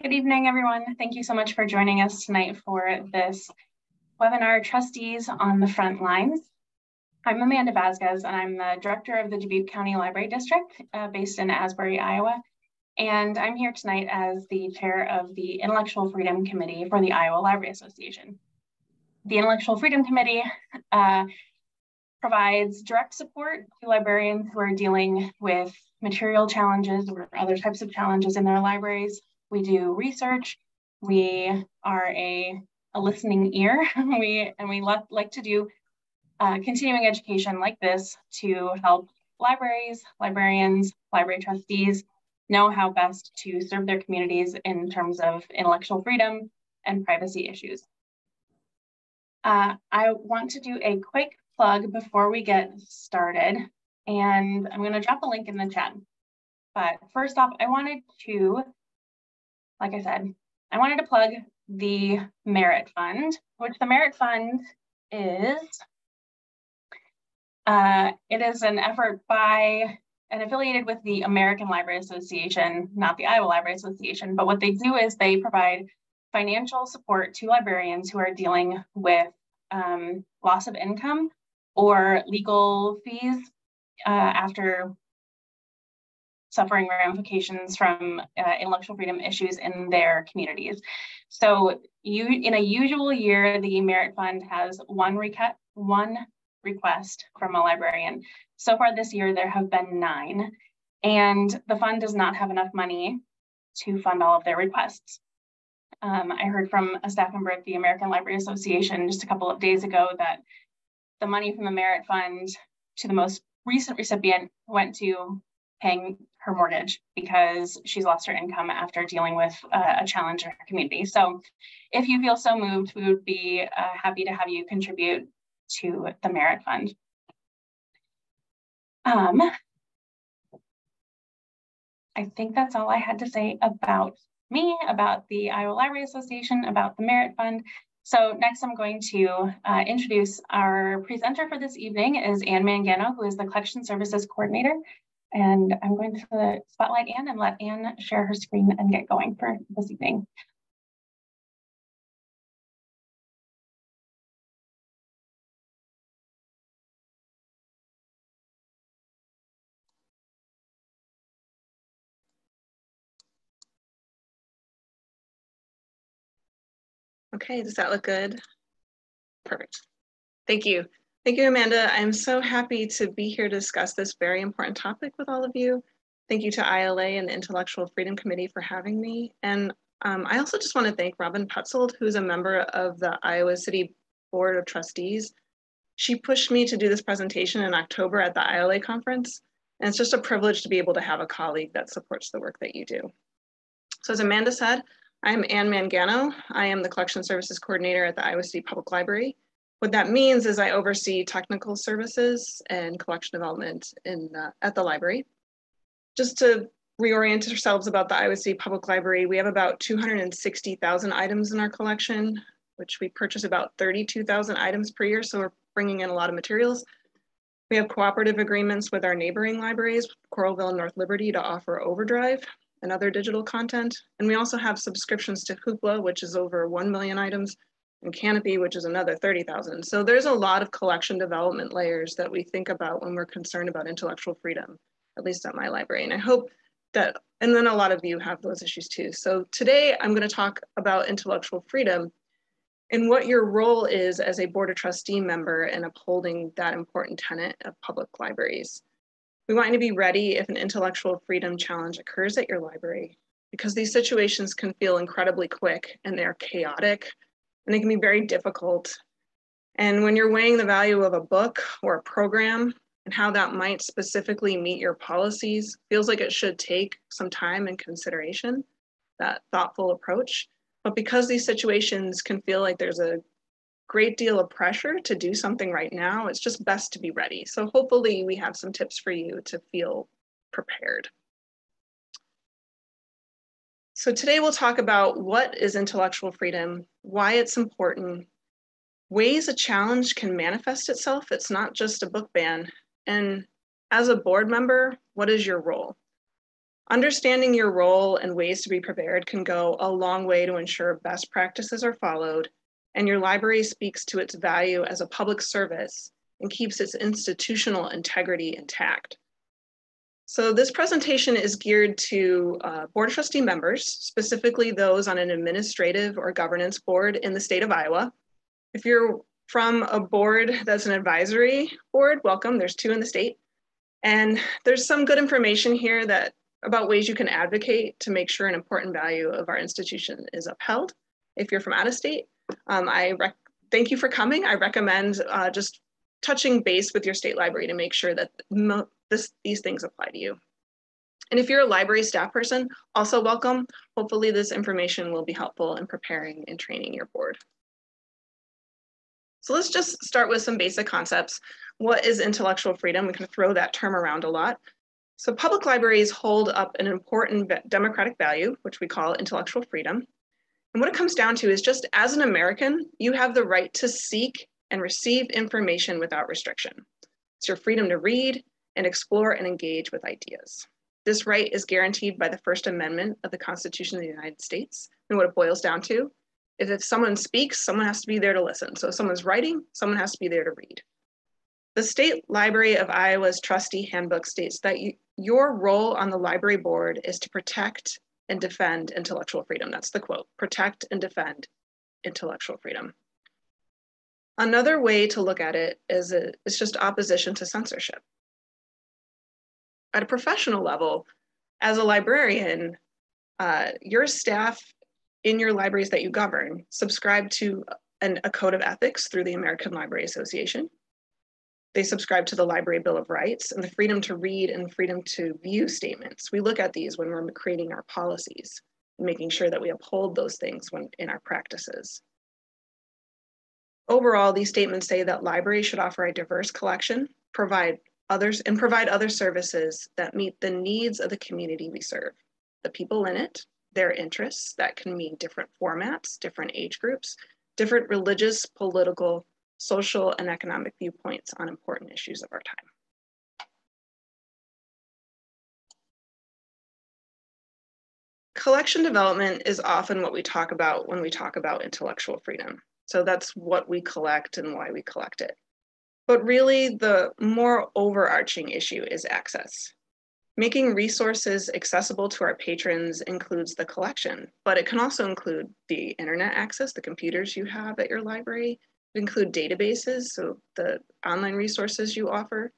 Good evening, everyone. Thank you so much for joining us tonight for this webinar, Trustees on the Front Lines. I'm Amanda Vasquez, and I'm the director of the Dubuque County Library District uh, based in Asbury, Iowa. And I'm here tonight as the chair of the Intellectual Freedom Committee for the Iowa Library Association. The Intellectual Freedom Committee uh, provides direct support to librarians who are dealing with material challenges or other types of challenges in their libraries, we do research. We are a, a listening ear. we and we like, like to do uh, continuing education like this to help libraries, librarians, library trustees know how best to serve their communities in terms of intellectual freedom and privacy issues. Uh, I want to do a quick plug before we get started, and I'm going to drop a link in the chat. But first off, I wanted to like I said, I wanted to plug the Merritt Fund, which the Merritt Fund is, uh, it is an effort by and affiliated with the American Library Association, not the Iowa Library Association, but what they do is they provide financial support to librarians who are dealing with um, loss of income or legal fees uh, after suffering ramifications from uh, intellectual freedom issues in their communities. So you, in a usual year, the Merritt Fund has one, recut, one request from a librarian. So far this year, there have been nine, and the fund does not have enough money to fund all of their requests. Um, I heard from a staff member at the American Library Association just a couple of days ago that the money from the Merritt Fund to the most recent recipient went to paying her mortgage because she's lost her income after dealing with uh, a challenge in her community. So if you feel so moved, we would be uh, happy to have you contribute to the Merritt Fund. Um, I think that's all I had to say about me, about the Iowa Library Association, about the Merritt Fund. So next I'm going to uh, introduce our presenter for this evening is Anne Mangano, who is the Collection Services Coordinator and I'm going to spotlight Anne and let Anne share her screen and get going for this evening. Okay, does that look good? Perfect. Thank you. Thank you, Amanda. I'm so happy to be here to discuss this very important topic with all of you. Thank you to ILA and the Intellectual Freedom Committee for having me. And um, I also just want to thank Robin Petzold, who's a member of the Iowa City Board of Trustees. She pushed me to do this presentation in October at the ILA conference. And it's just a privilege to be able to have a colleague that supports the work that you do. So as Amanda said, I'm Anne Mangano. I am the Collection Services Coordinator at the Iowa City Public Library. What that means is I oversee technical services and collection development in uh, at the library. Just to reorient ourselves about the Iowa City Public Library, we have about 260,000 items in our collection, which we purchase about 32,000 items per year, so we're bringing in a lot of materials. We have cooperative agreements with our neighboring libraries, Coralville and North Liberty, to offer Overdrive and other digital content. And we also have subscriptions to Hoopla, which is over 1 million items, and Kanopy, which is another 30,000. So there's a lot of collection development layers that we think about when we're concerned about intellectual freedom, at least at my library. And I hope that, and then a lot of you have those issues too. So today I'm gonna talk about intellectual freedom and what your role is as a board of trustee member in upholding that important tenet of public libraries. We want you to be ready if an intellectual freedom challenge occurs at your library because these situations can feel incredibly quick and they're chaotic and they can be very difficult. And when you're weighing the value of a book or a program and how that might specifically meet your policies, feels like it should take some time and consideration, that thoughtful approach. But because these situations can feel like there's a great deal of pressure to do something right now, it's just best to be ready. So hopefully we have some tips for you to feel prepared. So today we'll talk about what is intellectual freedom, why it's important, ways a challenge can manifest itself. It's not just a book ban. And as a board member, what is your role? Understanding your role and ways to be prepared can go a long way to ensure best practices are followed and your library speaks to its value as a public service and keeps its institutional integrity intact. So this presentation is geared to uh, Board Trustee members, specifically those on an administrative or governance board in the state of Iowa. If you're from a board that's an advisory board, welcome, there's two in the state. And there's some good information here that about ways you can advocate to make sure an important value of our institution is upheld. If you're from out of state, um, I thank you for coming. I recommend uh, just touching base with your state library to make sure that this, these things apply to you. And if you're a library staff person, also welcome. Hopefully this information will be helpful in preparing and training your board. So let's just start with some basic concepts. What is intellectual freedom? We can throw that term around a lot. So public libraries hold up an important democratic value, which we call intellectual freedom. And what it comes down to is just as an American, you have the right to seek and receive information without restriction. It's your freedom to read and explore and engage with ideas. This right is guaranteed by the First Amendment of the Constitution of the United States. And what it boils down to is if someone speaks, someone has to be there to listen. So if someone's writing, someone has to be there to read. The State Library of Iowa's trustee handbook states that you, your role on the library board is to protect and defend intellectual freedom. That's the quote protect and defend intellectual freedom. Another way to look at it is a, it's just opposition to censorship. At a professional level, as a librarian, uh, your staff in your libraries that you govern subscribe to an, a code of ethics through the American Library Association. They subscribe to the Library Bill of Rights and the freedom to read and freedom to view statements. We look at these when we're creating our policies, making sure that we uphold those things when in our practices. Overall, these statements say that libraries should offer a diverse collection, provide others, and provide other services that meet the needs of the community we serve, the people in it, their interests, that can mean different formats, different age groups, different religious, political, social and economic viewpoints on important issues of our time. Collection development is often what we talk about when we talk about intellectual freedom. So that's what we collect and why we collect it. But really, the more overarching issue is access. Making resources accessible to our patrons includes the collection, but it can also include the internet access, the computers you have at your library, include databases, so the online resources you offer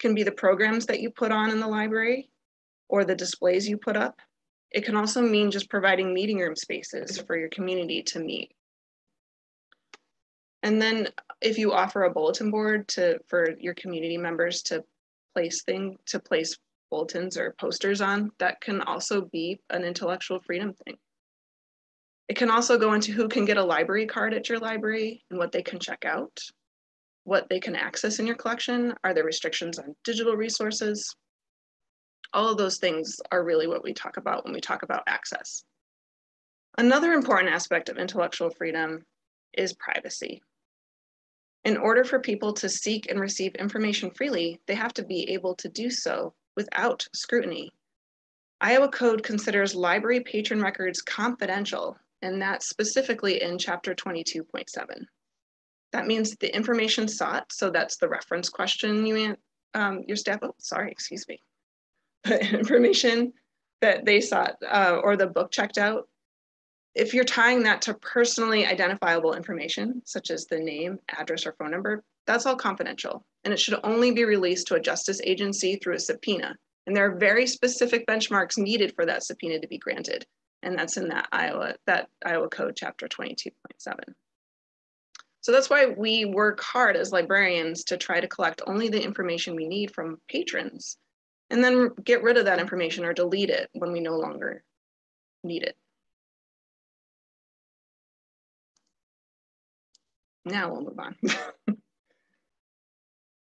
can be the programs that you put on in the library or the displays you put up. It can also mean just providing meeting room spaces for your community to meet. And then if you offer a bulletin board to for your community members to place thing to place bulletins or posters on, that can also be an intellectual freedom thing. It can also go into who can get a library card at your library and what they can check out, what they can access in your collection. Are there restrictions on digital resources? All of those things are really what we talk about when we talk about access. Another important aspect of intellectual freedom is privacy. In order for people to seek and receive information freely, they have to be able to do so without scrutiny. Iowa Code considers library patron records confidential and that's specifically in chapter 22.7. That means the information sought, so that's the reference question you um, your staff, oh, sorry, excuse me. Information that they sought uh, or the book checked out, if you're tying that to personally identifiable information, such as the name, address, or phone number, that's all confidential. And it should only be released to a justice agency through a subpoena. And there are very specific benchmarks needed for that subpoena to be granted and that's in that Iowa, that Iowa Code chapter 22.7. So that's why we work hard as librarians to try to collect only the information we need from patrons and then get rid of that information or delete it when we no longer need it. Now we'll move on.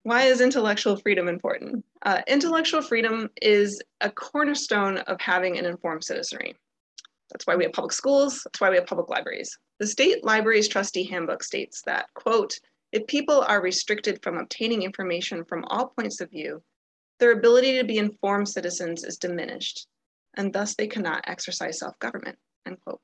Why is intellectual freedom important? Uh, intellectual freedom is a cornerstone of having an informed citizenry. That's why we have public schools. That's why we have public libraries. The state libraries trustee handbook states that, quote, if people are restricted from obtaining information from all points of view, their ability to be informed citizens is diminished, and thus they cannot exercise self-government, end quote.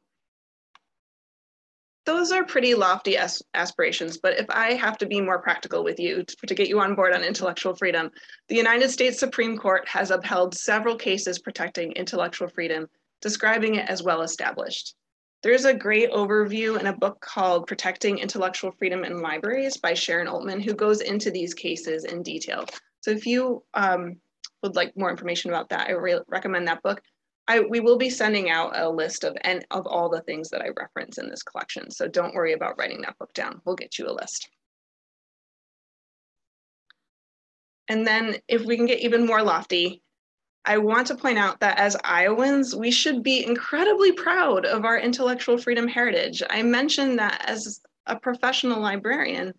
Those are pretty lofty as aspirations, but if I have to be more practical with you to, to get you on board on intellectual freedom, the United States Supreme Court has upheld several cases protecting intellectual freedom, describing it as well established. There's a great overview in a book called Protecting Intellectual Freedom in Libraries by Sharon Altman, who goes into these cases in detail. So if you um, would like more information about that, I re recommend that book. I, we will be sending out a list of, and of all the things that I reference in this collection. So don't worry about writing that book down. We'll get you a list. And then if we can get even more lofty, I want to point out that as Iowans, we should be incredibly proud of our intellectual freedom heritage. I mentioned that as a professional librarian,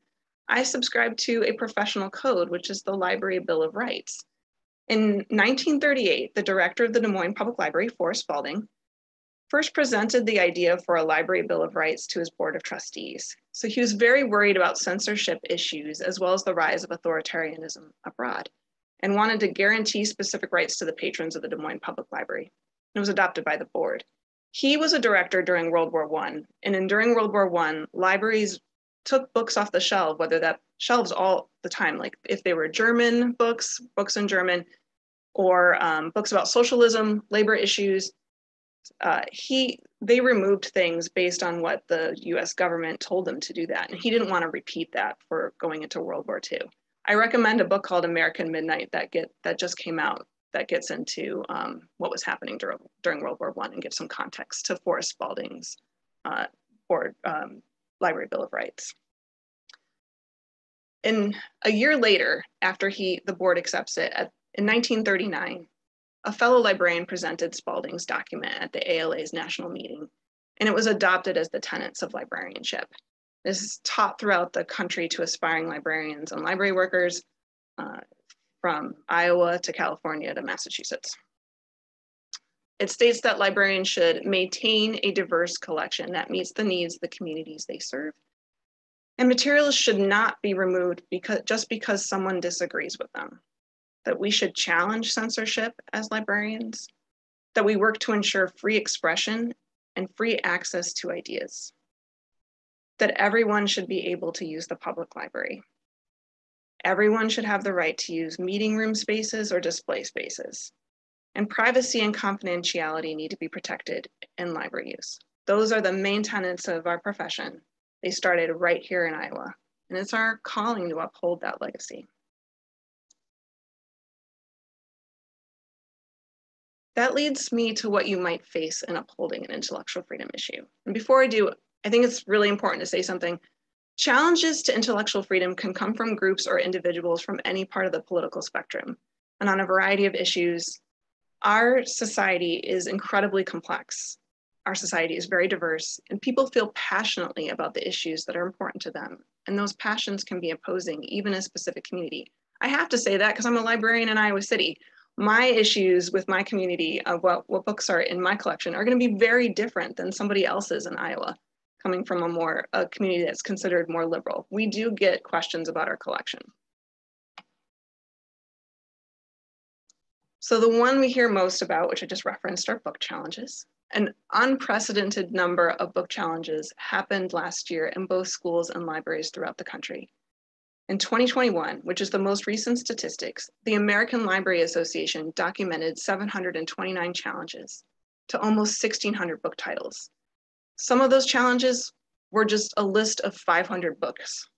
I subscribe to a professional code, which is the Library Bill of Rights. In 1938, the director of the Des Moines Public Library, Forrest Spaulding, first presented the idea for a Library Bill of Rights to his Board of Trustees. So he was very worried about censorship issues as well as the rise of authoritarianism abroad and wanted to guarantee specific rights to the patrons of the Des Moines Public Library. It was adopted by the board. He was a director during World War I, and in, during World War I, libraries took books off the shelf, whether that shelves all the time, like if they were German books, books in German, or um, books about socialism, labor issues. Uh, he they removed things based on what the U.S. government told them to do that, and he didn't want to repeat that for going into World War II. I recommend a book called American Midnight that get that just came out that gets into um, what was happening during, during World War One and gives some context to Forrest Spaulding's uh, board, um, Library Bill of Rights. And a year later, after he the board accepts it, at, in 1939, a fellow librarian presented Spaulding's document at the ALA's national meeting, and it was adopted as the tenets of librarianship. This is taught throughout the country to aspiring librarians and library workers uh, from Iowa to California to Massachusetts. It states that librarians should maintain a diverse collection that meets the needs of the communities they serve. And materials should not be removed because, just because someone disagrees with them. That we should challenge censorship as librarians. That we work to ensure free expression and free access to ideas that everyone should be able to use the public library. Everyone should have the right to use meeting room spaces or display spaces. And privacy and confidentiality need to be protected in library use. Those are the main tenets of our profession. They started right here in Iowa, and it's our calling to uphold that legacy. That leads me to what you might face in upholding an intellectual freedom issue. And before I do, I think it's really important to say something. Challenges to intellectual freedom can come from groups or individuals from any part of the political spectrum and on a variety of issues. Our society is incredibly complex. Our society is very diverse and people feel passionately about the issues that are important to them. And those passions can be opposing even a specific community. I have to say that because I'm a librarian in Iowa City. My issues with my community of what, what books are in my collection are gonna be very different than somebody else's in Iowa coming from a more a community that's considered more liberal. We do get questions about our collection. So the one we hear most about, which I just referenced, are book challenges. An unprecedented number of book challenges happened last year in both schools and libraries throughout the country. In 2021, which is the most recent statistics, the American Library Association documented 729 challenges to almost 1,600 book titles, some of those challenges were just a list of 500 books.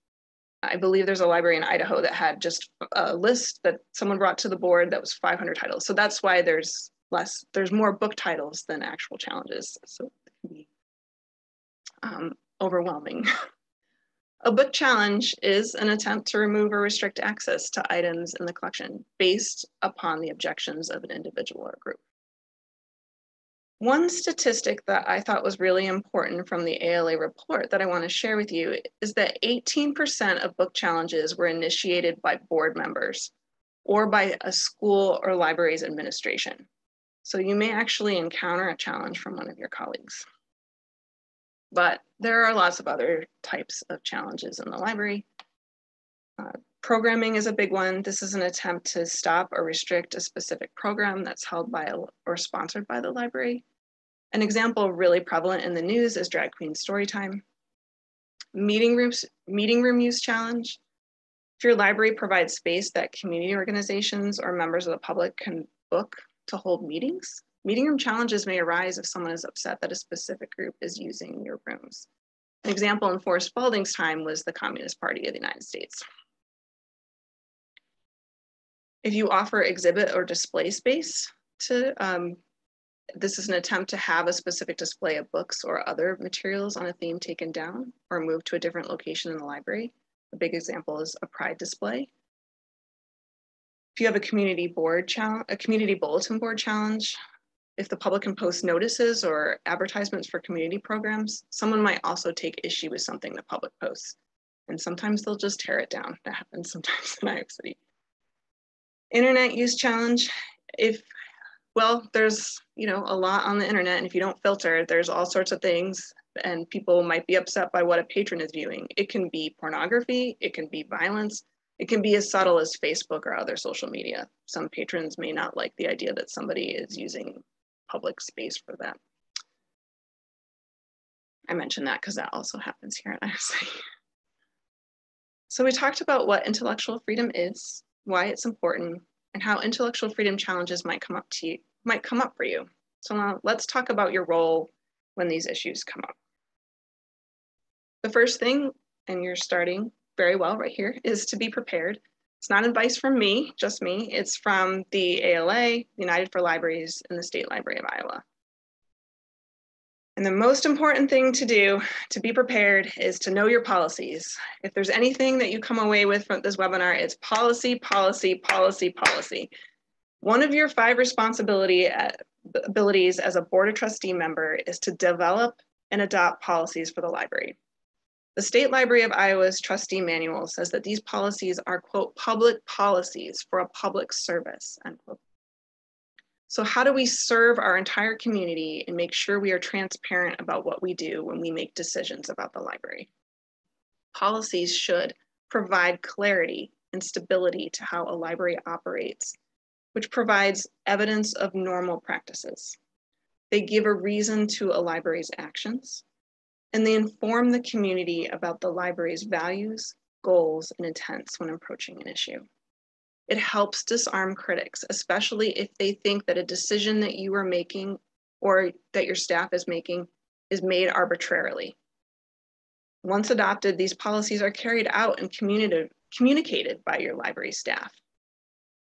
I believe there's a library in Idaho that had just a list that someone brought to the board that was 500 titles. So that's why there's less, there's more book titles than actual challenges. So it can be um, overwhelming. a book challenge is an attempt to remove or restrict access to items in the collection based upon the objections of an individual or group. One statistic that I thought was really important from the ALA report that I want to share with you is that 18% of book challenges were initiated by board members or by a school or library's administration. So you may actually encounter a challenge from one of your colleagues. But there are lots of other types of challenges in the library. Uh, Programming is a big one. This is an attempt to stop or restrict a specific program that's held by or sponsored by the library. An example really prevalent in the news is Drag Queen Storytime. Meeting, rooms, meeting room use challenge. If your library provides space that community organizations or members of the public can book to hold meetings, meeting room challenges may arise if someone is upset that a specific group is using your rooms. An example in Forrest Spaulding's time was the Communist Party of the United States. If you offer exhibit or display space to, um, this is an attempt to have a specific display of books or other materials on a theme taken down or moved to a different location in the library. A big example is a pride display. If you have a community board challenge, a community bulletin board challenge, if the public can post notices or advertisements for community programs, someone might also take issue with something the public posts. And sometimes they'll just tear it down. That happens sometimes in Iowa City. Internet use challenge. If, well, there's, you know, a lot on the internet and if you don't filter, there's all sorts of things and people might be upset by what a patron is viewing. It can be pornography, it can be violence, it can be as subtle as Facebook or other social media. Some patrons may not like the idea that somebody is using public space for them. I mentioned that because that also happens here at ISA. So we talked about what intellectual freedom is, why it's important, and how intellectual freedom challenges might come up to you, might come up for you. So now let's talk about your role when these issues come up. The first thing, and you're starting very well right here, is to be prepared. It's not advice from me, just me. It's from the ALA, United for Libraries, and the State Library of Iowa. And the most important thing to do to be prepared is to know your policies. If there's anything that you come away with from this webinar, it's policy, policy, policy, policy. One of your five responsibility uh, abilities as a Board of Trustee member is to develop and adopt policies for the library. The State Library of Iowa's trustee manual says that these policies are, quote, public policies for a public service, unquote. So how do we serve our entire community and make sure we are transparent about what we do when we make decisions about the library? Policies should provide clarity and stability to how a library operates, which provides evidence of normal practices. They give a reason to a library's actions and they inform the community about the library's values, goals, and intents when approaching an issue. It helps disarm critics, especially if they think that a decision that you are making or that your staff is making is made arbitrarily. Once adopted, these policies are carried out and communicated by your library staff.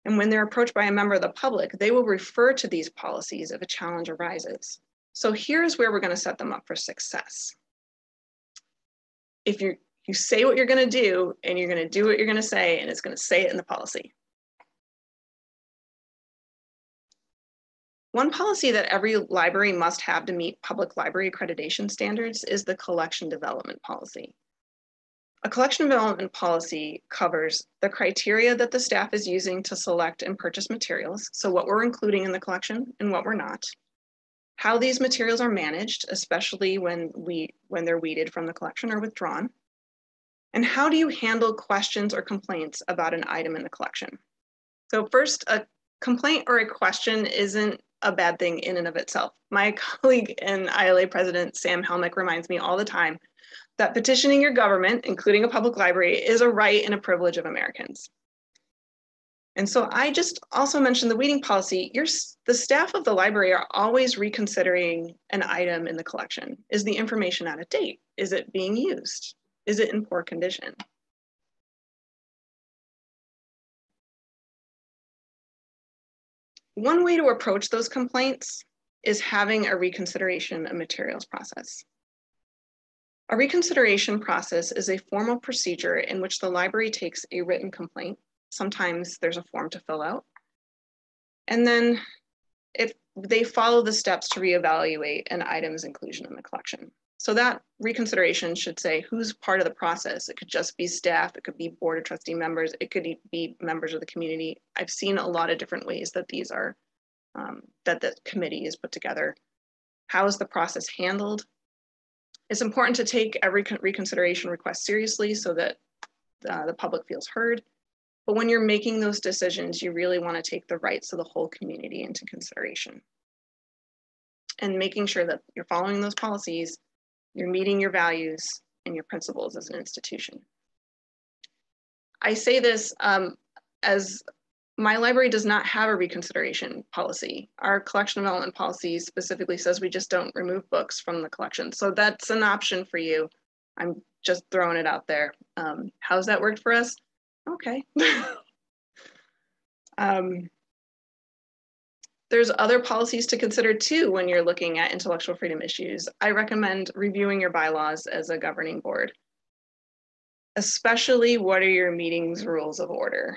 And when they're approached by a member of the public, they will refer to these policies if a challenge arises. So here's where we're gonna set them up for success if you you say what you're going to do and you're going to do what you're going to say and it's going to say it in the policy. One policy that every library must have to meet public library accreditation standards is the collection development policy. A collection development policy covers the criteria that the staff is using to select and purchase materials, so what we're including in the collection and what we're not, how these materials are managed, especially when, we, when they're weeded from the collection or withdrawn, and how do you handle questions or complaints about an item in the collection? So first, a complaint or a question isn't a bad thing in and of itself. My colleague and ILA president, Sam Helmick, reminds me all the time that petitioning your government, including a public library, is a right and a privilege of Americans. And so I just also mentioned the weeding policy. The staff of the library are always reconsidering an item in the collection. Is the information out of date? Is it being used? Is it in poor condition? One way to approach those complaints is having a reconsideration of materials process. A reconsideration process is a formal procedure in which the library takes a written complaint Sometimes there's a form to fill out. And then if they follow the steps to reevaluate an item's inclusion in the collection. So that reconsideration should say who's part of the process. It could just be staff, it could be board of trustee members, it could be members of the community. I've seen a lot of different ways that these are, um, that the committee is put together. How is the process handled? It's important to take every reconsideration request seriously so that uh, the public feels heard But when you're making those decisions, you really want to take the rights of the whole community into consideration. And making sure that you're following those policies, you're meeting your values and your principles as an institution. I say this um, as my library does not have a reconsideration policy. Our collection development policy specifically says we just don't remove books from the collection. So that's an option for you. I'm just throwing it out there. Um, how's that worked for us? Okay. um, there's other policies to consider too when you're looking at intellectual freedom issues. I recommend reviewing your bylaws as a governing board, especially what are your meetings rules of order?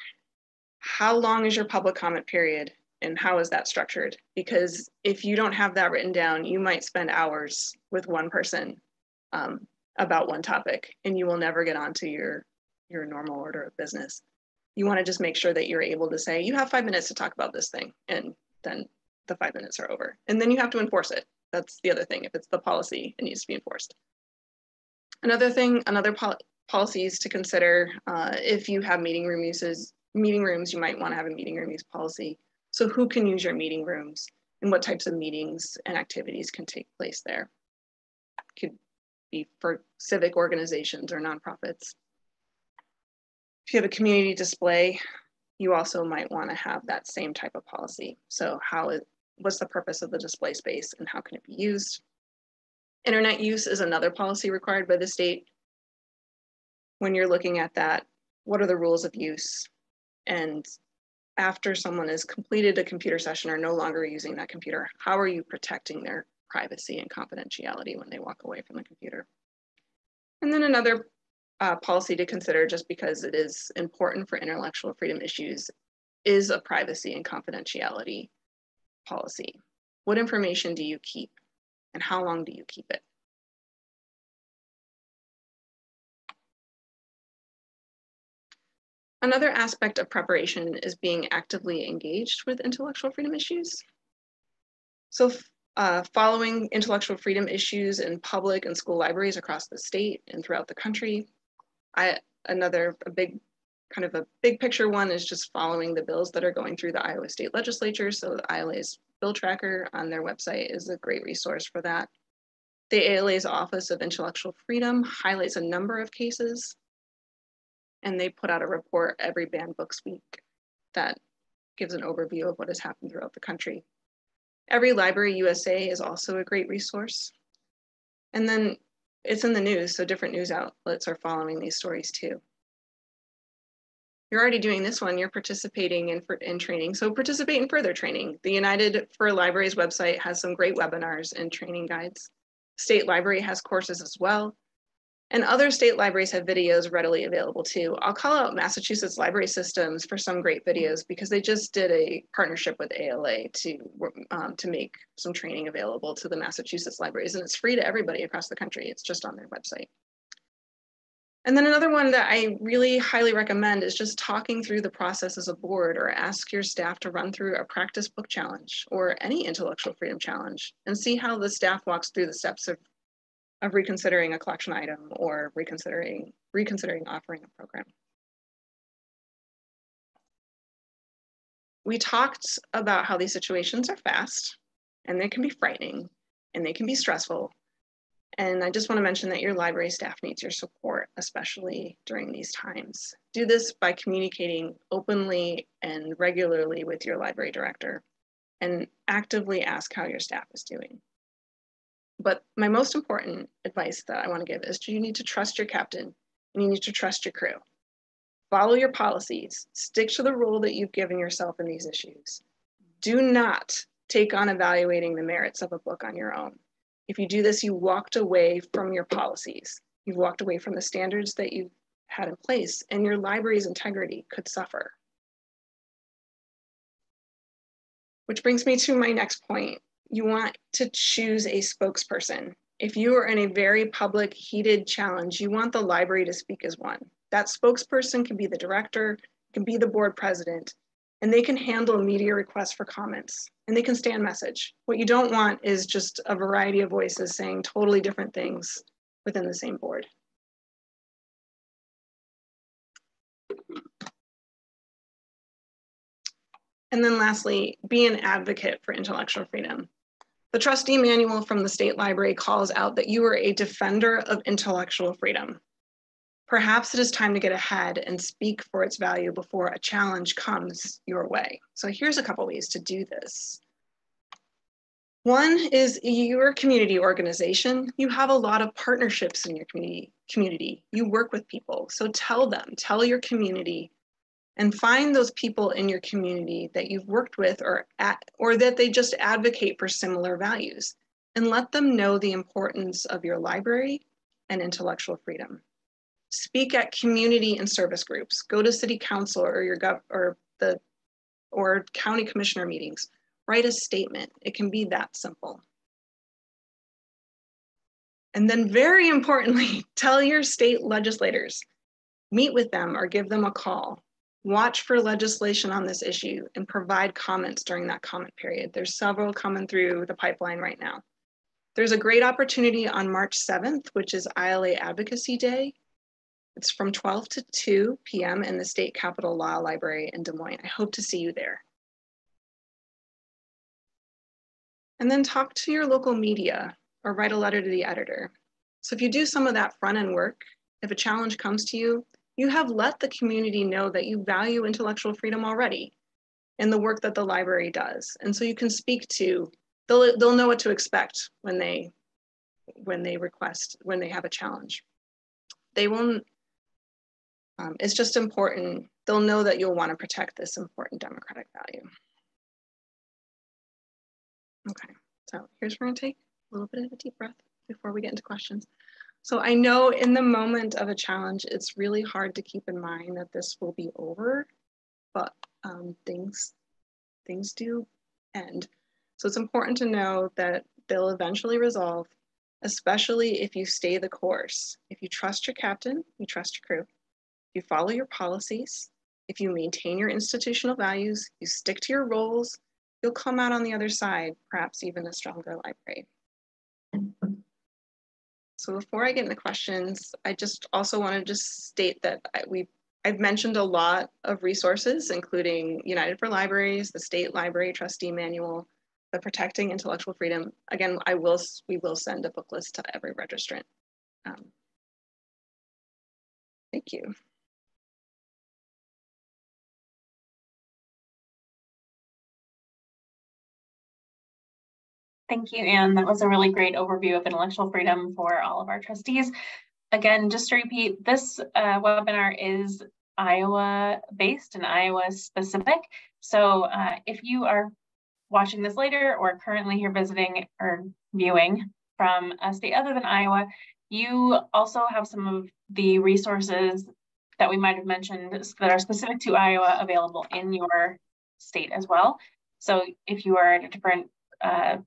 How long is your public comment period and how is that structured? Because if you don't have that written down, you might spend hours with one person um, about one topic and you will never get onto your, your normal order of business. You wanna just make sure that you're able to say, you have five minutes to talk about this thing and then the five minutes are over. And then you have to enforce it. That's the other thing. If it's the policy, it needs to be enforced. Another thing, another pol policies to consider uh, if you have meeting room uses, meeting rooms, you might want to have a meeting room use policy. So who can use your meeting rooms and what types of meetings and activities can take place there? Could be for civic organizations or nonprofits. If you have a community display, you also might want to have that same type of policy. So how it, what's the purpose of the display space and how can it be used? Internet use is another policy required by the state. When you're looking at that, what are the rules of use? And after someone has completed a computer session or no longer using that computer, how are you protecting their privacy and confidentiality when they walk away from the computer? And then another uh, policy to consider just because it is important for intellectual freedom issues is a privacy and confidentiality policy. What information do you keep and how long do you keep it? Another aspect of preparation is being actively engaged with intellectual freedom issues. So uh, following intellectual freedom issues in public and school libraries across the state and throughout the country I another a big kind of a big picture one is just following the bills that are going through the Iowa State Legislature. So the ILA's bill tracker on their website is a great resource for that. The ALA's Office of Intellectual Freedom highlights a number of cases and they put out a report every banned books week that gives an overview of what has happened throughout the country. Every Library USA is also a great resource. And then it's in the news, so different news outlets are following these stories too. You're already doing this one, you're participating in, in training, so participate in further training. The United for Libraries website has some great webinars and training guides. State Library has courses as well. And other state libraries have videos readily available too. I'll call out Massachusetts Library Systems for some great videos because they just did a partnership with ALA to, um, to make some training available to the Massachusetts libraries and it's free to everybody across the country. It's just on their website. And then another one that I really highly recommend is just talking through the process as a board or ask your staff to run through a practice book challenge or any intellectual freedom challenge and see how the staff walks through the steps of of reconsidering a collection item or reconsidering, reconsidering offering a program. We talked about how these situations are fast and they can be frightening and they can be stressful. And I just wanna mention that your library staff needs your support, especially during these times. Do this by communicating openly and regularly with your library director and actively ask how your staff is doing. But my most important advice that I want to give is you need to trust your captain and you need to trust your crew. Follow your policies, stick to the role that you've given yourself in these issues. Do not take on evaluating the merits of a book on your own. If you do this, you walked away from your policies. You've walked away from the standards that you've had in place and your library's integrity could suffer. Which brings me to my next point, you want to choose a spokesperson. If you are in a very public, heated challenge, you want the library to speak as one. That spokesperson can be the director, can be the board president, and they can handle media requests for comments and they can stand message. What you don't want is just a variety of voices saying totally different things within the same board. And then lastly, be an advocate for intellectual freedom. The trustee manual from the state library calls out that you are a defender of intellectual freedom. Perhaps it is time to get ahead and speak for its value before a challenge comes your way. So here's a couple ways to do this. One is your community organization. You have a lot of partnerships in your community. community. You work with people. So tell them, tell your community, and find those people in your community that you've worked with or, at, or that they just advocate for similar values. And let them know the importance of your library and intellectual freedom speak at community and service groups, go to city council or your gov or the or county commissioner meetings, write a statement. It can be that simple. And then very importantly, tell your state legislators, meet with them or give them a call. Watch for legislation on this issue and provide comments during that comment period. There's several coming through the pipeline right now. There's a great opportunity on March 7th, which is ILA Advocacy Day, it's from 12 to 2 p.m. in the State Capitol Law Library in Des Moines. I hope to see you there. And then talk to your local media or write a letter to the editor. So if you do some of that front end work, if a challenge comes to you, you have let the community know that you value intellectual freedom already in the work that the library does. And so you can speak to, they'll, they'll know what to expect when they, when they request, when they have a challenge. They will um, it's just important. They'll know that you'll want to protect this important democratic value. Okay, so here's where we're gonna take a little bit of a deep breath before we get into questions. So I know in the moment of a challenge, it's really hard to keep in mind that this will be over, but um, things, things do end. So it's important to know that they'll eventually resolve, especially if you stay the course. If you trust your captain, you trust your crew, you follow your policies, if you maintain your institutional values, you stick to your roles, you'll come out on the other side, perhaps even a stronger library. So before I get into questions, I just also want to just state that we I've mentioned a lot of resources, including United for Libraries, the State Library Trustee Manual, the Protecting Intellectual Freedom. Again, I will we will send a book list to every registrant. Um, thank you. Thank you, Anne. That was a really great overview of intellectual freedom for all of our trustees. Again, just to repeat, this uh, webinar is Iowa based and Iowa specific. So uh, if you are watching this later or currently here visiting or viewing from a state other than Iowa, you also have some of the resources that we might have mentioned that are specific to Iowa available in your state as well. So if you are in a different uh,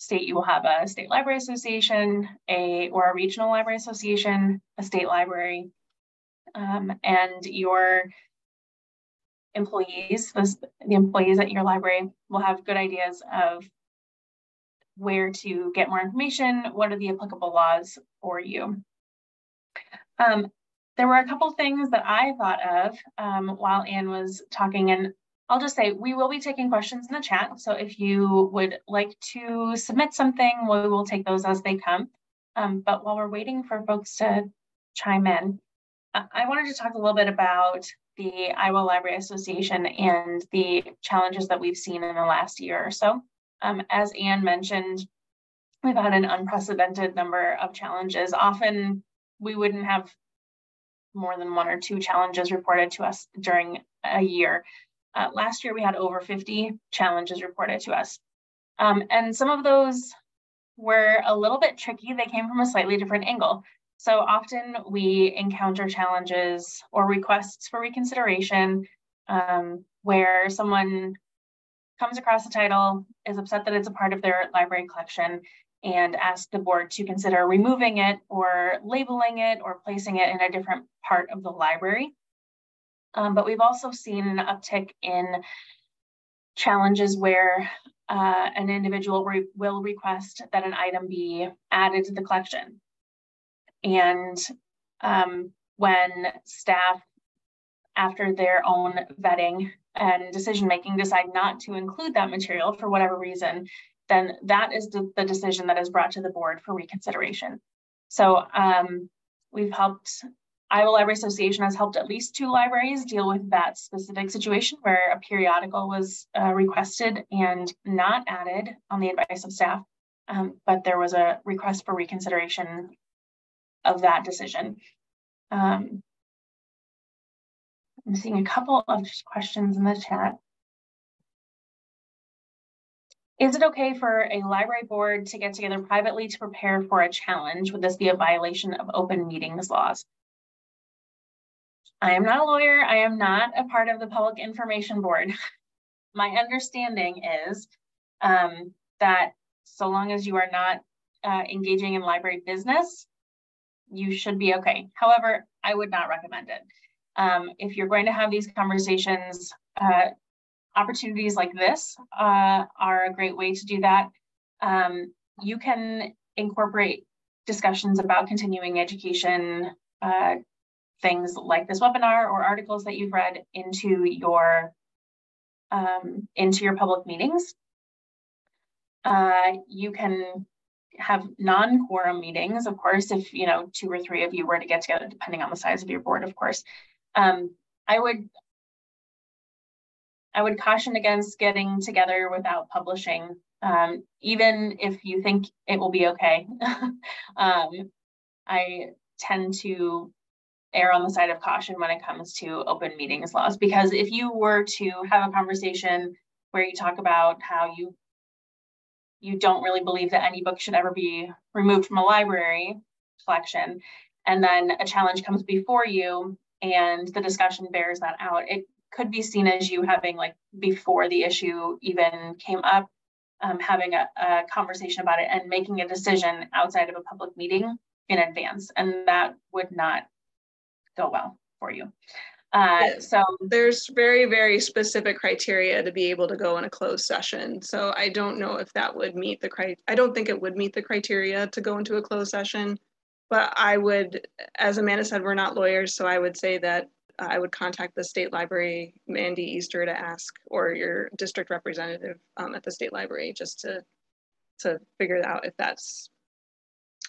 state, you will have a state library association, a or a regional library association, a state library, um, and your employees, the, employees at your library will have good ideas of where to get more information, what are the applicable laws for you. Um, there were a couple things that I thought of um, while Anne was talking, and I'll just say we will be taking questions in the chat. So if you would like to submit something, we will take those as they come. Um, but while we're waiting for folks to chime in, I wanted to talk a little bit about the Iowa Library Association and the challenges that we've seen in the last year or so. Um, as Anne mentioned, we've had an unprecedented number of challenges. Often we wouldn't have more than one or two challenges reported to us during a year. Uh, last year, we had over 50 challenges reported to us. Um, and some of those were a little bit tricky. They came from a slightly different angle. So often we encounter challenges or requests for reconsideration um, where someone comes across a title, is upset that it's a part of their library collection, and ask the board to consider removing it or labeling it or placing it in a different part of the library. Um, but we've also seen an uptick in challenges where uh, an individual re will request that an item be added to the collection. And um, when staff after their own vetting and decision making decide not to include that material for whatever reason, then that is the, the decision that is brought to the board for reconsideration. So um, we've helped, Iowa Library Association has helped at least two libraries deal with that specific situation where a periodical was uh, requested and not added on the advice of staff, um, but there was a request for reconsideration of that decision. Um, I'm seeing a couple of questions in the chat. Is it okay for a library board to get together privately to prepare for a challenge? Would this be a violation of open meetings laws? I am not a lawyer. I am not a part of the public information board. My understanding is um, that so long as you are not uh, engaging in library business, you should be okay. However, I would not recommend it. Um, if you're going to have these conversations, uh, opportunities like this uh, are a great way to do that. Um, you can incorporate discussions about continuing education, uh, things like this webinar or articles that you've read into your um, into your public meetings. Uh, you can have non-quorum meetings, of course, if you know two or three of you were to get together, depending on the size of your board, of course. Um, I would I would caution against getting together without publishing, um, even if you think it will be okay. um, I tend to err on the side of caution when it comes to open meetings laws, because if you were to have a conversation where you talk about how you you don't really believe that any book should ever be removed from a library collection, and then a challenge comes before you and the discussion bears that out, it could be seen as you having like before the issue even came up, um, having a, a conversation about it and making a decision outside of a public meeting in advance. And that would not go well for you. Uh, so there's very, very specific criteria to be able to go in a closed session. So I don't know if that would meet the criteria. I don't think it would meet the criteria to go into a closed session. But I would, as Amanda said, we're not lawyers, so I would say that I would contact the state library, Mandy Easter, to ask, or your district representative um, at the state library, just to to figure out if that's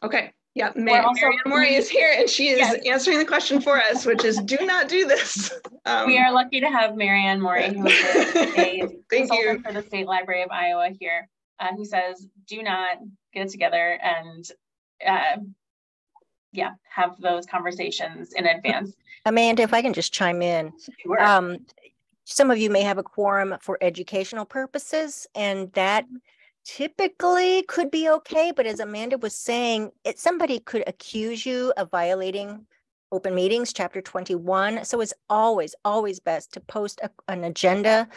okay. Yeah, Mar also, Marianne Mori is here, and she is yes. answering the question for us, which is, do not do this. Um, we are lucky to have Marianne Mori, who is a consultant you. for the State Library of Iowa here, uh, who says, do not get together and uh, yeah, have those conversations in advance. Amanda, if I can just chime in. Sure. Um, some of you may have a quorum for educational purposes, and that typically could be okay. But as Amanda was saying, it, somebody could accuse you of violating open meetings, chapter 21. So it's always, always best to post a, an agenda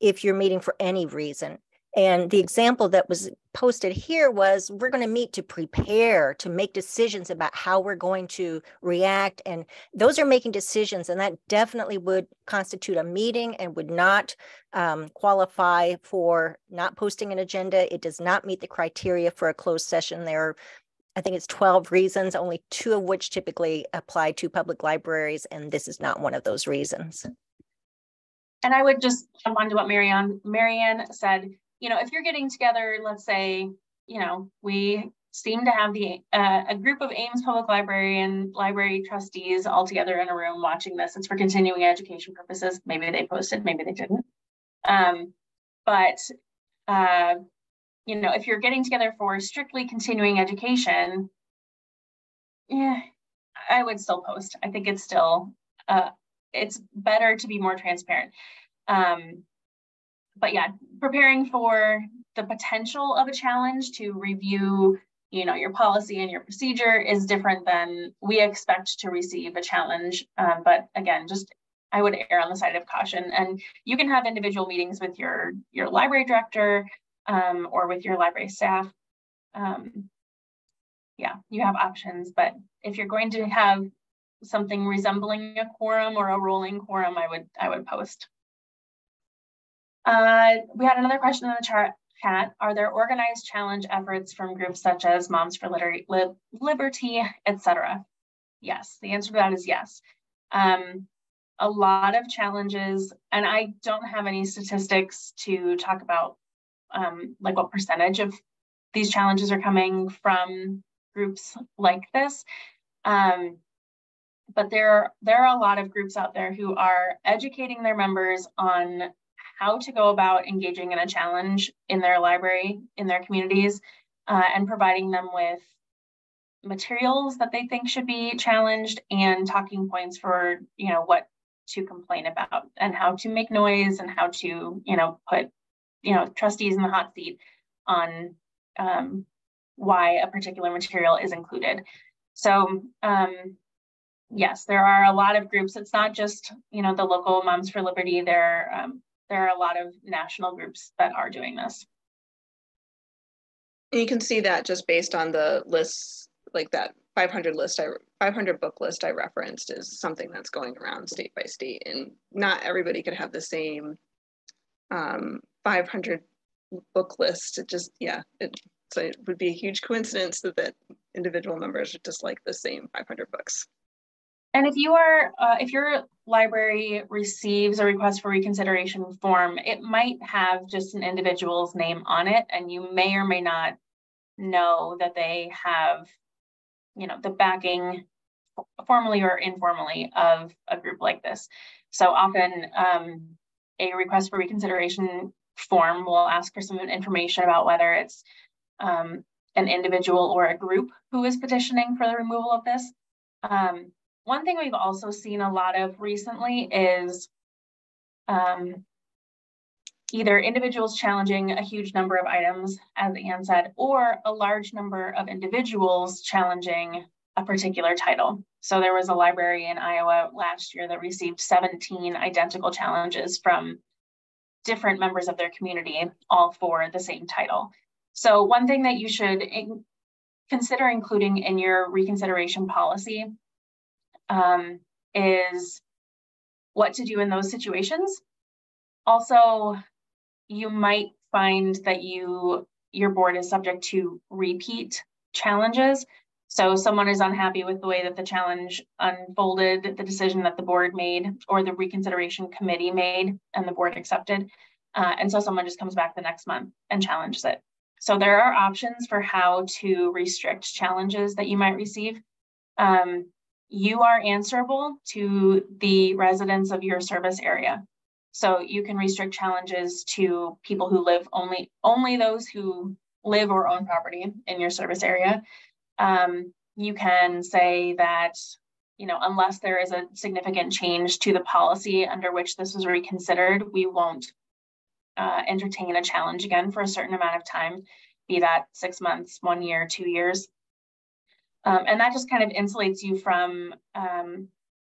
if you're meeting for any reason. And the example that was posted here was we're going to meet to prepare, to make decisions about how we're going to react. And those are making decisions, and that definitely would constitute a meeting and would not um, qualify for not posting an agenda. It does not meet the criteria for a closed session. There are I think it's 12 reasons, only two of which typically apply to public libraries, and this is not one of those reasons. And I would just jump onto what Marianne, Marianne said you know, if you're getting together, let's say, you know, we seem to have the uh, a group of Ames Public Library and library trustees all together in a room watching this. It's for continuing education purposes. Maybe they posted, maybe they didn't. Um, but uh, you know, if you're getting together for strictly continuing education, yeah, I would still post. I think it's still uh, it's better to be more transparent. Um, but yeah, preparing for the potential of a challenge to review you know your policy and your procedure is different than we expect to receive a challenge. Um, but again just i would err on the side of caution. And you can have individual meetings with your your library director um, or with your library staff. Um, yeah you have options but if you're going to have something resembling a quorum or a rolling quorum i would i would post uh, we had another question in the chat. Are there organized challenge efforts from groups such as Moms for Liter Lib Liberty? Yes, the answer to that is yes. Um, a lot of challenges, and I don't have any statistics to talk about um, like what percentage of these challenges are coming from groups like this. Um, but there, are there are a lot of groups out there who are educating their members on how to go about engaging in a challenge in their library, in their communities, uh, and providing them with materials that they think should be challenged and talking points for, you know, what to complain about and how to make noise and how to, you know, put, you know, trustees in the hot seat on um, why a particular material is included. So um, yes, there are a lot of groups. It's not just, you know, the local Moms for Liberty. There, um, there are a lot of national groups that are doing this. You can see that just based on the lists, like that 500 list, I 500 book list I referenced is something that's going around state by state, and not everybody could have the same um, 500 book list. It just, yeah, it, so it would be a huge coincidence that, that individual members would just like the same 500 books. And if you are, uh, if your library receives a request for reconsideration form, it might have just an individual's name on it, and you may or may not know that they have, you know, the backing formally or informally of a group like this. So often um, a request for reconsideration form will ask for some information about whether it's um, an individual or a group who is petitioning for the removal of this. Um, one thing we've also seen a lot of recently is um, either individuals challenging a huge number of items, as Anne said, or a large number of individuals challenging a particular title. So there was a library in Iowa last year that received 17 identical challenges from different members of their community, all for the same title. So one thing that you should in consider including in your reconsideration policy um, is what to do in those situations. Also, you might find that you your board is subject to repeat challenges. So someone is unhappy with the way that the challenge unfolded, the decision that the board made or the reconsideration committee made and the board accepted. Uh, and so someone just comes back the next month and challenges it. So there are options for how to restrict challenges that you might receive. Um, you are answerable to the residents of your service area. So you can restrict challenges to people who live only, only those who live or own property in your service area. Um, you can say that, you know, unless there is a significant change to the policy under which this was reconsidered, we won't uh, entertain a challenge again for a certain amount of time, be that six months, one year, two years. Um, and that just kind of insulates you from um,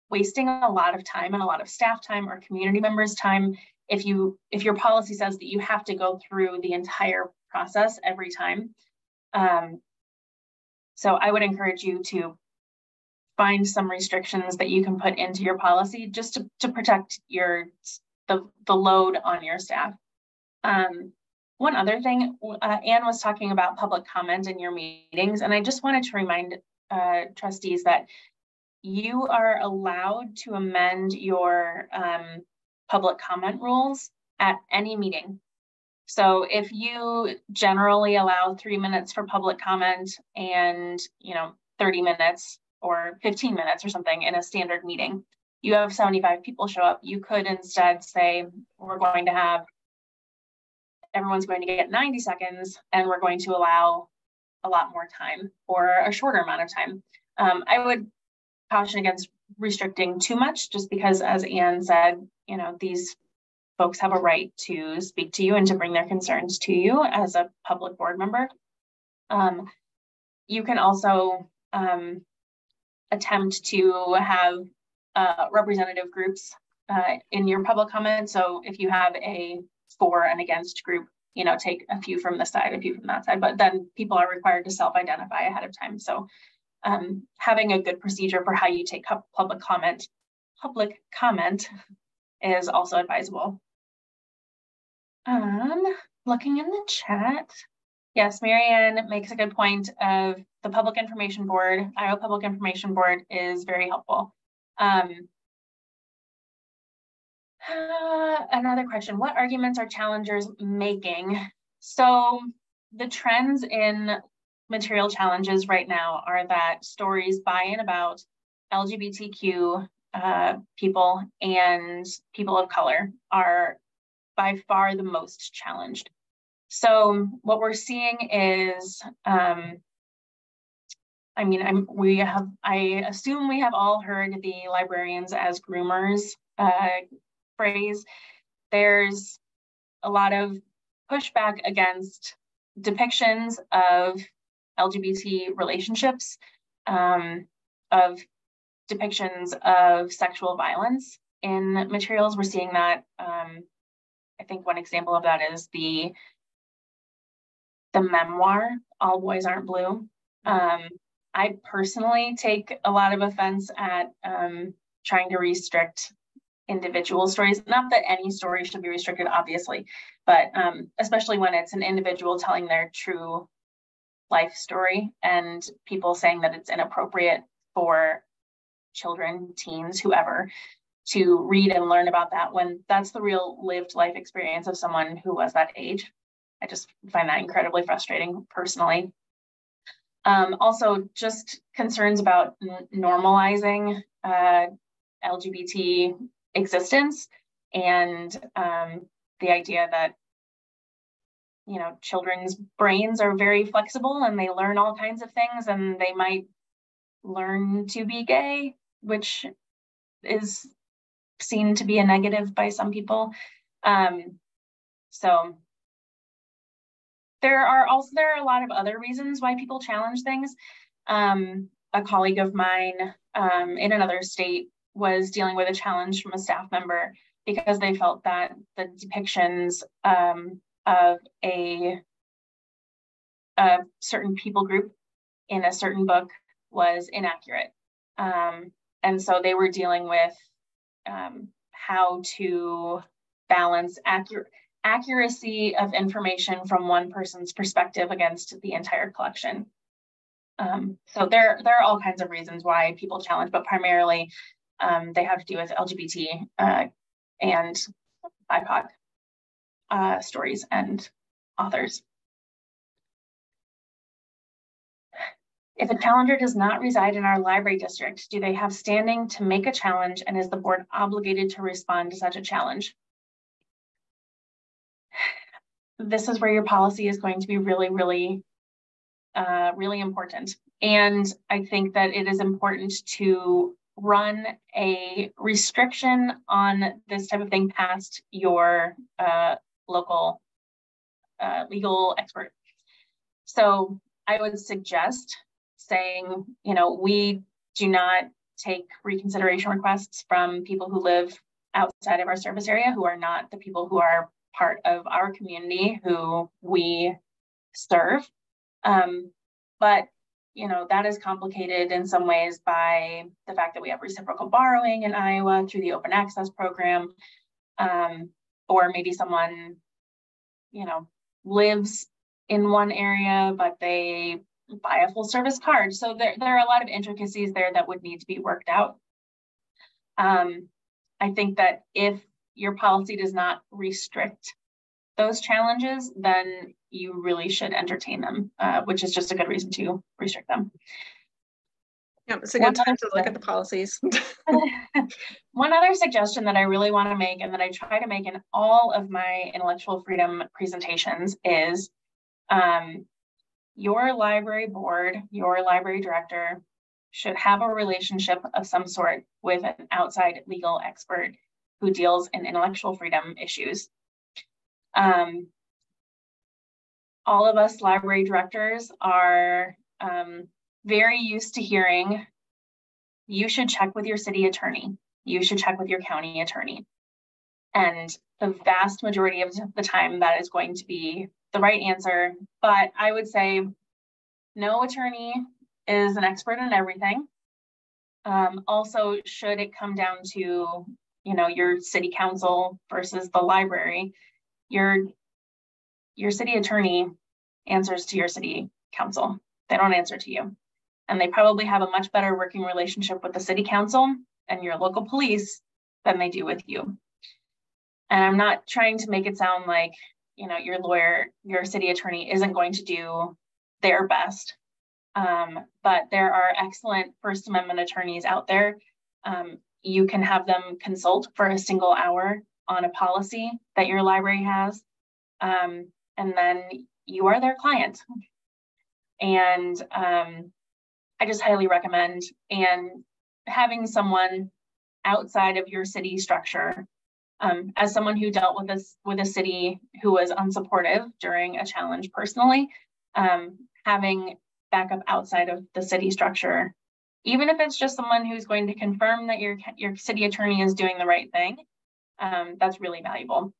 wasting a lot of time and a lot of staff time or community members time if you if your policy says that you have to go through the entire process every time. Um, so I would encourage you to find some restrictions that you can put into your policy just to, to protect your the, the load on your staff. Um, one other thing, uh, Anne was talking about public comment in your meetings, and I just wanted to remind uh, trustees that you are allowed to amend your um, public comment rules at any meeting. So if you generally allow three minutes for public comment and, you know, 30 minutes or 15 minutes or something in a standard meeting, you have 75 people show up, you could instead say, we're going to have everyone's going to get 90 seconds and we're going to allow a lot more time or a shorter amount of time. Um, I would caution against restricting too much just because as Anne said, you know, these folks have a right to speak to you and to bring their concerns to you as a public board member. Um, you can also um, attempt to have uh, representative groups uh, in your public comment. So if you have a for and against group, you know, take a few from this side, a few from that side, but then people are required to self-identify ahead of time. So um, having a good procedure for how you take public comment, public comment is also advisable. Um, looking in the chat, yes, Marianne makes a good point of the Public Information Board, Iowa Public Information Board is very helpful. Um, Uh, another question, what arguments are challengers making? So the trends in material challenges right now are that stories by and about LGBTQ uh, people and people of color are by far the most challenged. So what we're seeing is, um, I mean, I'm, we have, I assume we have all heard the librarians as groomers uh, phrase. There's a lot of pushback against depictions of LGBT relationships, um, of depictions of sexual violence in materials. We're seeing that. Um, I think one example of that is the the memoir "All Boys Aren't Blue." Um, I personally take a lot of offense at um, trying to restrict individual stories. Not that any story should be restricted, obviously, but um, especially when it's an individual telling their true life story and people saying that it's inappropriate for children, teens, whoever, to read and learn about that when that's the real lived life experience of someone who was that age. I just find that incredibly frustrating personally. Um, also, just concerns about normalizing uh, LGBT existence and um, the idea that you know children's brains are very flexible and they learn all kinds of things and they might learn to be gay which is seen to be a negative by some people. Um, so there are also there are a lot of other reasons why people challenge things. Um, a colleague of mine um, in another state was dealing with a challenge from a staff member because they felt that the depictions um, of a, a, certain people group in a certain book was inaccurate. Um, and so they were dealing with um, how to balance accurate accuracy of information from one person's perspective against the entire collection. Um, so there, there are all kinds of reasons why people challenge, but primarily um, they have to do with LGBT uh, and BIPOC uh, stories and authors. If a challenger does not reside in our library district, do they have standing to make a challenge and is the board obligated to respond to such a challenge? This is where your policy is going to be really, really, uh, really important. And I think that it is important to run a restriction on this type of thing past your uh, local uh, legal expert. So I would suggest saying, you know, we do not take reconsideration requests from people who live outside of our service area who are not the people who are part of our community who we serve. Um, but you know, that is complicated in some ways by the fact that we have reciprocal borrowing in Iowa through the open access program. Um, or maybe someone, you know, lives in one area, but they buy a full service card. So there, there are a lot of intricacies there that would need to be worked out. Um, I think that if your policy does not restrict those challenges, then you really should entertain them, uh, which is just a good reason to restrict them. Yeah, it's a good One time to look at the policies. One other suggestion that I really want to make and that I try to make in all of my intellectual freedom presentations is um, your library board, your library director should have a relationship of some sort with an outside legal expert who deals in intellectual freedom issues. Um, all of us library directors are um, very used to hearing, you should check with your city attorney. You should check with your county attorney. And the vast majority of the time, that is going to be the right answer. But I would say no attorney is an expert in everything. Um, also, should it come down to you know your city council versus the library, your your city attorney answers to your city council. They don't answer to you. And they probably have a much better working relationship with the city council and your local police than they do with you. And I'm not trying to make it sound like, you know, your lawyer, your city attorney isn't going to do their best. Um, but there are excellent First Amendment attorneys out there. Um, you can have them consult for a single hour on a policy that your library has. Um, and then you are their client. And um, I just highly recommend and having someone outside of your city structure. Um, as someone who dealt with this with a city who was unsupportive during a challenge personally, um, having backup outside of the city structure, even if it's just someone who's going to confirm that your your city attorney is doing the right thing, um, that's really valuable.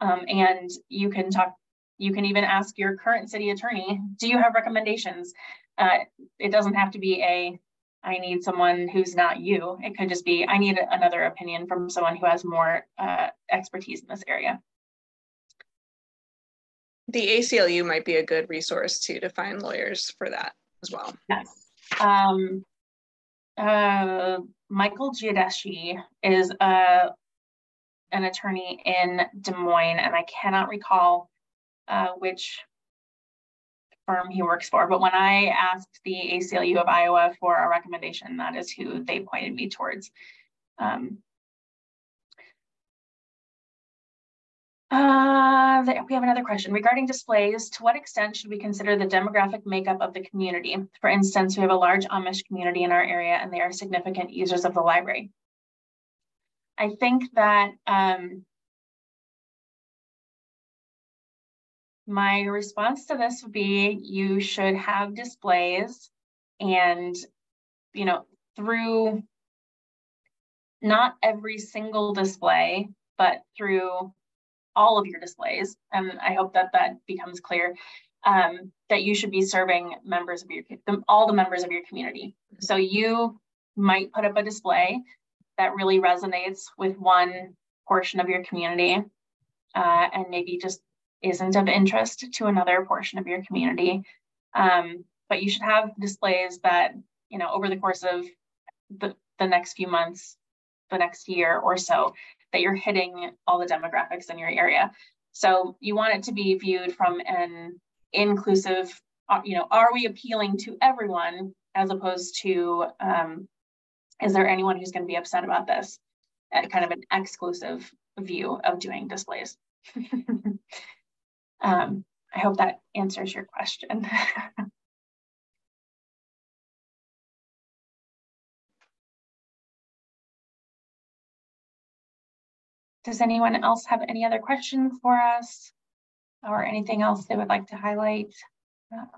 Um, and you can talk, you can even ask your current city attorney, do you have recommendations? Uh, it doesn't have to be a, I need someone who's not you. It could just be, I need another opinion from someone who has more uh, expertise in this area. The ACLU might be a good resource too to find lawyers for that as well. Yes. Um, uh, Michael Giudici is a an attorney in Des Moines, and I cannot recall uh, which firm he works for. But when I asked the ACLU of Iowa for a recommendation, that is who they pointed me towards. Um, uh, we have another question regarding displays. To what extent should we consider the demographic makeup of the community? For instance, we have a large Amish community in our area and they are significant users of the library. I think that um, my response to this would be you should have displays and, you know, through not every single display, but through all of your displays, and I hope that that becomes clear, um, that you should be serving members of your, all the members of your community. So you might put up a display that really resonates with one portion of your community uh, and maybe just isn't of interest to another portion of your community. Um, but you should have displays that, you know, over the course of the, the next few months, the next year or so, that you're hitting all the demographics in your area. So you want it to be viewed from an inclusive, uh, you know, are we appealing to everyone as opposed to um, is there anyone who's going to be upset about this? Uh, kind of an exclusive view of doing displays. um, I hope that answers your question. Does anyone else have any other questions for us or anything else they would like to highlight? Um,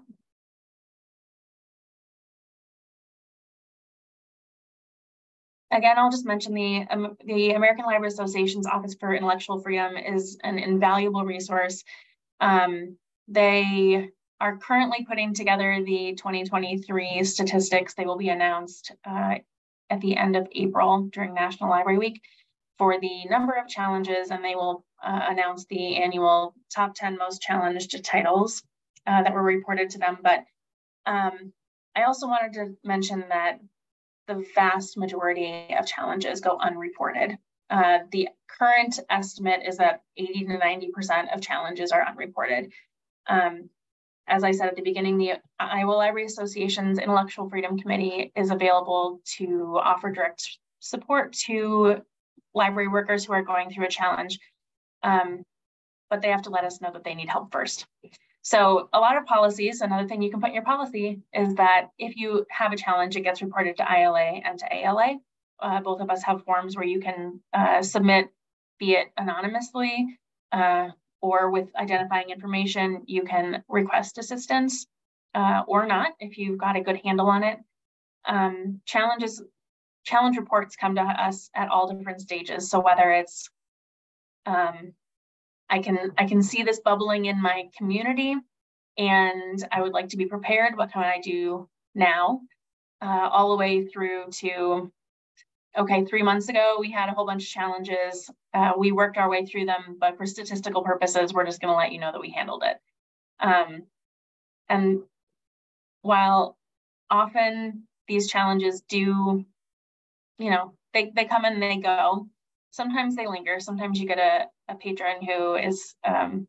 Again, I'll just mention the, um, the American Library Association's Office for Intellectual Freedom is an invaluable resource. Um, they are currently putting together the 2023 statistics. They will be announced uh, at the end of April during National Library Week for the number of challenges, and they will uh, announce the annual top 10 most challenged titles uh, that were reported to them. But um, I also wanted to mention that the vast majority of challenges go unreported. Uh, the current estimate is that 80 to 90% of challenges are unreported. Um, as I said at the beginning, the Iowa Library Association's Intellectual Freedom Committee is available to offer direct support to library workers who are going through a challenge, um, but they have to let us know that they need help first. So a lot of policies, another thing you can put in your policy is that if you have a challenge, it gets reported to ILA and to ALA. Uh, both of us have forms where you can uh, submit, be it anonymously uh, or with identifying information, you can request assistance uh, or not if you've got a good handle on it. Um, challenges, challenge reports come to us at all different stages. So whether it's um, I can I can see this bubbling in my community and I would like to be prepared. What can I do now? Uh, all the way through to, okay, three months ago, we had a whole bunch of challenges. Uh, we worked our way through them, but for statistical purposes, we're just going to let you know that we handled it. Um, and while often these challenges do, you know, they, they come and they go, sometimes they linger. Sometimes you get a, a patron who is um,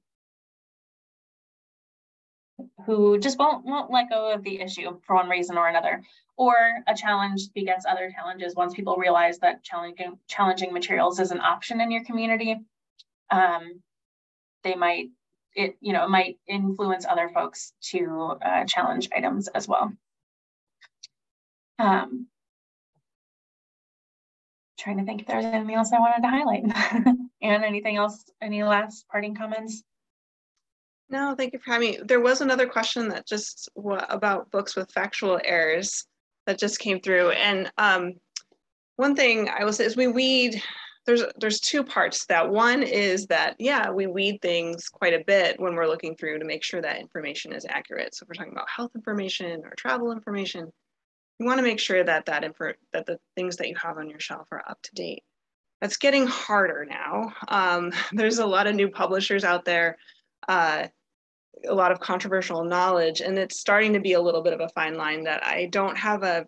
who just won't won't let go of the issue for one reason or another. Or a challenge begets other challenges once people realize that challenging challenging materials is an option in your community. Um, they might it you know it might influence other folks to uh, challenge items as well. Um, trying to think if there's anything else I wanted to highlight. and anything else, any last parting comments? No, thank you for having me. There was another question that just about books with factual errors that just came through. And um, one thing I will say is we weed, there's, there's two parts to that. One is that, yeah, we weed things quite a bit when we're looking through to make sure that information is accurate. So if we're talking about health information or travel information, you want to make sure that that info, that the things that you have on your shelf are up to date. That's getting harder now. Um, there's a lot of new publishers out there. Uh, a lot of controversial knowledge and it's starting to be a little bit of a fine line that I don't have a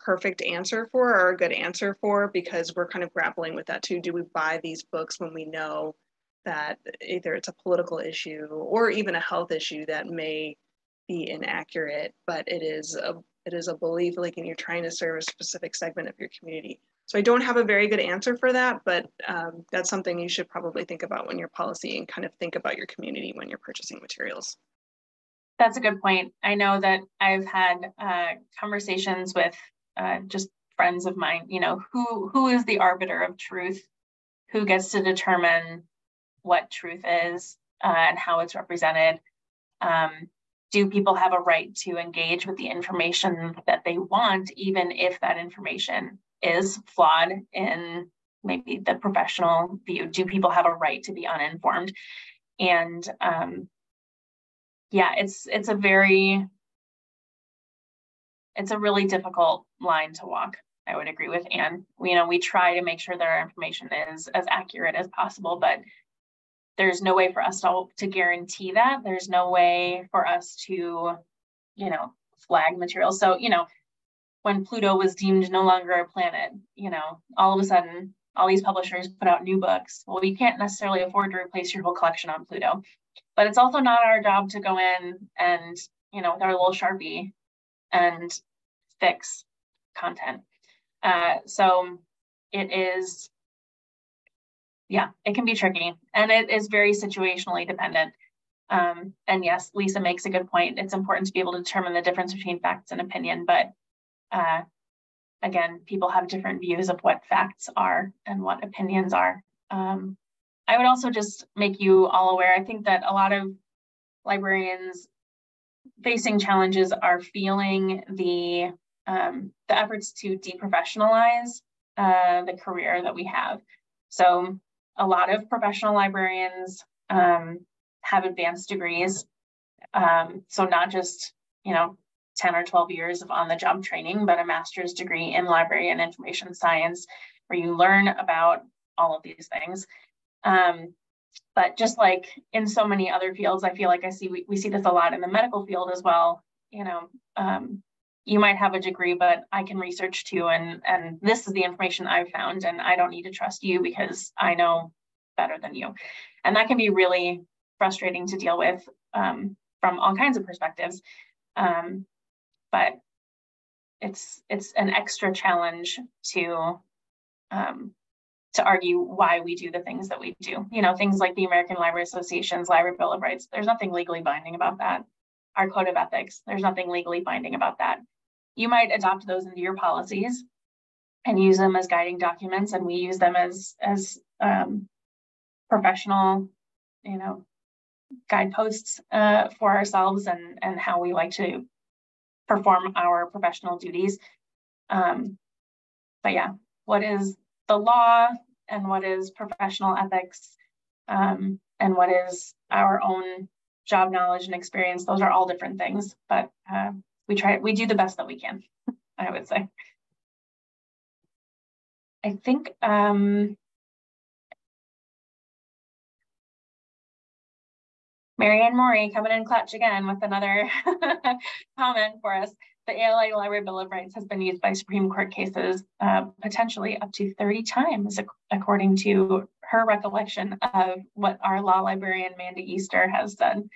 perfect answer for or a good answer for because we're kind of grappling with that too. Do we buy these books when we know that either it's a political issue or even a health issue that may be inaccurate, but it is a it is a belief like and you're trying to serve a specific segment of your community. So I don't have a very good answer for that, but um, that's something you should probably think about when you're policy and kind of think about your community when you're purchasing materials. That's a good point. I know that I've had uh, conversations with uh, just friends of mine. You know, who who is the arbiter of truth? Who gets to determine what truth is uh, and how it's represented? Um, do people have a right to engage with the information that they want, even if that information is flawed in maybe the professional view. Do people have a right to be uninformed? And um, yeah, it's it's a very it's a really difficult line to walk. I would agree with Anne. You know, we try to make sure that our information is as accurate as possible, but there's no way for us to, to guarantee that. There's no way for us to, you know, flag materials. So, you know, when Pluto was deemed no longer a planet, you know, all of a sudden all these publishers put out new books. Well, you can't necessarily afford to replace your whole collection on Pluto. But it's also not our job to go in and, you know, with our little Sharpie and fix content. Uh, so it is, yeah, it can be tricky and it is very situationally dependent. Um, and yes, Lisa makes a good point. It's important to be able to determine the difference between facts and opinion, but uh, again, people have different views of what facts are and what opinions are. Um, I would also just make you all aware, I think that a lot of librarians facing challenges are feeling the, um, the efforts to deprofessionalize uh, the career that we have. So a lot of professional librarians um, have advanced degrees. Um, so not just, you know, 10 or 12 years of on the job training, but a master's degree in library and information science, where you learn about all of these things. Um, but just like in so many other fields, I feel like I see we, we see this a lot in the medical field as well. You know, um, you might have a degree, but I can research too, and and this is the information I've found, and I don't need to trust you because I know better than you, and that can be really frustrating to deal with um, from all kinds of perspectives. Um, but it's it's an extra challenge to um, to argue why we do the things that we do. You know, things like the American Library Association's Library Bill of Rights. There's nothing legally binding about that. Our code of ethics. There's nothing legally binding about that. You might adopt those into your policies and use them as guiding documents, and we use them as as um, professional, you know, guideposts uh, for ourselves and and how we like to perform our professional duties. Um, but yeah, what is the law and what is professional ethics um, and what is our own job knowledge and experience? Those are all different things, but uh, we try, we do the best that we can, I would say. I think um, Marianne Maury coming in clutch again with another comment for us. The ALA Library Bill of Rights has been used by Supreme Court cases uh, potentially up to 30 times, according to her recollection of what our law librarian, Mandy Easter, has said.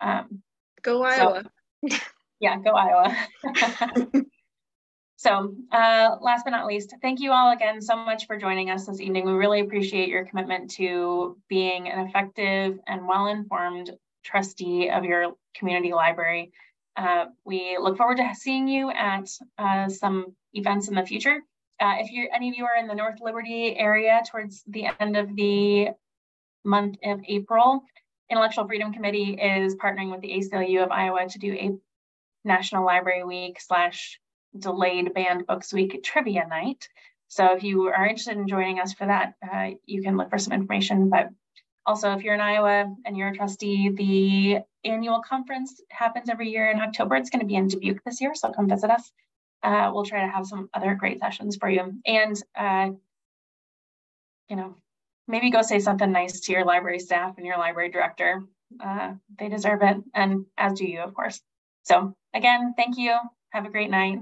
Um, go Iowa. So, yeah, go Iowa. so uh, last but not least, thank you all again so much for joining us this evening. We really appreciate your commitment to being an effective and well-informed trustee of your community library. Uh, we look forward to seeing you at uh, some events in the future. Uh, if you any of you are in the North Liberty area towards the end of the month of April, Intellectual Freedom Committee is partnering with the ACLU of Iowa to do a National Library Week slash delayed banned books week trivia night. So if you are interested in joining us for that, uh, you can look for some information. But also, if you're in Iowa and you're a trustee, the annual conference happens every year in October. It's going to be in Dubuque this year, so come visit us. Uh, we'll try to have some other great sessions for you. And, uh, you know, maybe go say something nice to your library staff and your library director. Uh, they deserve it, and as do you, of course. So again, thank you. Have a great night.